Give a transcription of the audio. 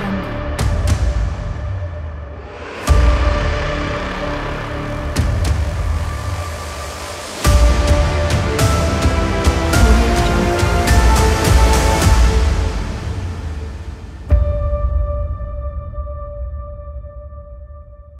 Jungle.